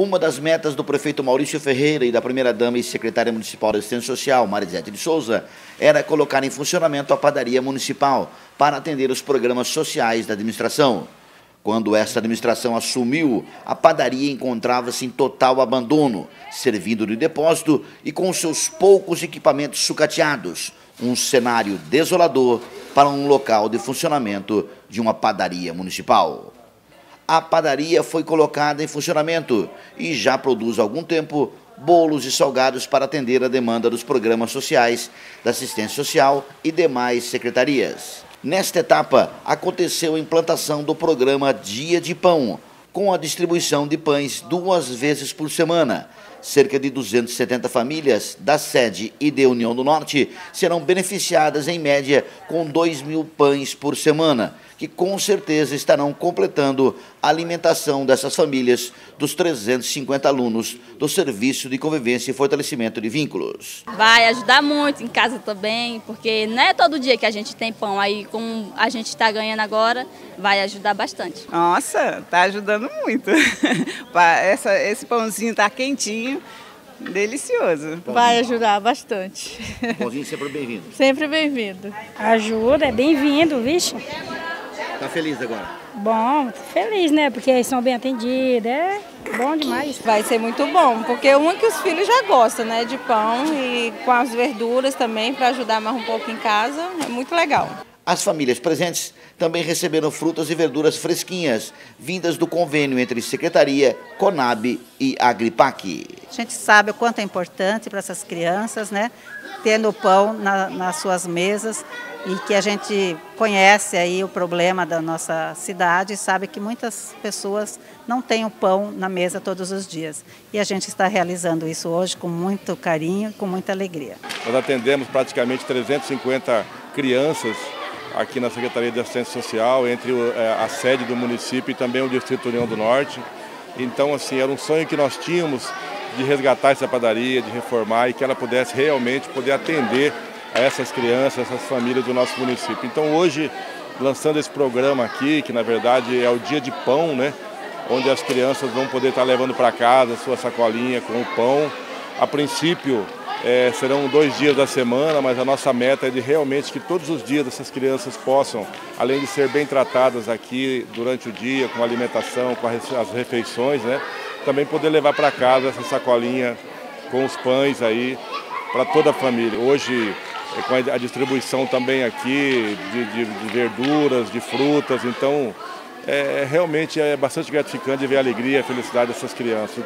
Uma das metas do prefeito Maurício Ferreira e da primeira-dama e secretária municipal da Assistência Social, Marisete de Souza, era colocar em funcionamento a padaria municipal para atender os programas sociais da administração. Quando esta administração assumiu, a padaria encontrava-se em total abandono, servindo de depósito e com seus poucos equipamentos sucateados. Um cenário desolador para um local de funcionamento de uma padaria municipal a padaria foi colocada em funcionamento e já produz há algum tempo bolos e salgados para atender a demanda dos programas sociais, da assistência social e demais secretarias. Nesta etapa, aconteceu a implantação do programa Dia de Pão, com a distribuição de pães duas vezes por semana. Cerca de 270 famílias da sede e de União do Norte serão beneficiadas, em média, com 2 mil pães por semana que com certeza estarão completando a alimentação dessas famílias dos 350 alunos do Serviço de Convivência e Fortalecimento de Vínculos. Vai ajudar muito em casa também, porque não é todo dia que a gente tem pão, aí como a gente está ganhando agora, vai ajudar bastante. Nossa, está ajudando muito. Essa, esse pãozinho está quentinho. Delicioso. Vai ajudar bastante. Pãozinho sempre bem-vindo. Sempre bem-vindo. Ajuda, é bem-vindo, vixe. Tá feliz agora? Bom, feliz, né? Porque eles são bem atendidos, é bom demais. Vai ser muito bom, porque uma que os filhos já gostam, né? De pão e com as verduras também, para ajudar mais um pouco em casa, é muito legal. As famílias presentes também receberam frutas e verduras fresquinhas, vindas do convênio entre Secretaria, Conab e Agripac. A gente sabe o quanto é importante para essas crianças, né? Tendo pão na, nas suas mesas, e que a gente conhece aí o problema da nossa cidade e sabe que muitas pessoas não têm o pão na mesa todos os dias. E a gente está realizando isso hoje com muito carinho e com muita alegria. Nós atendemos praticamente 350 crianças aqui na Secretaria de Assistência Social, entre é, a sede do município e também o Distrito União do Norte. Então, assim, era um sonho que nós tínhamos de resgatar essa padaria, de reformar e que ela pudesse realmente poder atender a essas crianças, essas famílias do nosso município. Então hoje, lançando esse programa aqui, que na verdade é o dia de pão, né? Onde as crianças vão poder estar levando para casa sua sacolinha com o pão. A princípio é, serão dois dias da semana, mas a nossa meta é de realmente que todos os dias essas crianças possam, além de ser bem tratadas aqui durante o dia, com alimentação, com as refeições, né? Também poder levar para casa essa sacolinha com os pães aí para toda a família. Hoje é, com a distribuição também aqui de, de, de verduras, de frutas. Então, é, realmente é bastante gratificante ver a alegria e a felicidade dessas crianças.